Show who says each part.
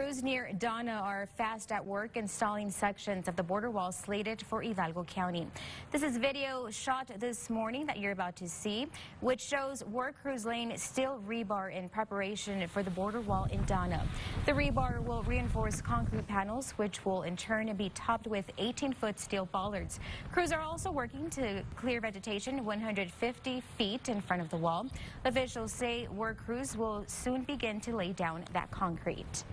Speaker 1: Crews near Donna are fast at work installing sections of the border wall slated for Hidalgo County. This is video shot this morning that you're about to see, which shows work crews laying steel rebar in preparation for the border wall in Donna. The rebar will reinforce concrete panels, which will in turn be topped with 18-foot steel bollards. Crews are also working to clear vegetation 150 feet in front of the wall. Officials say work crews will soon begin to lay down that concrete.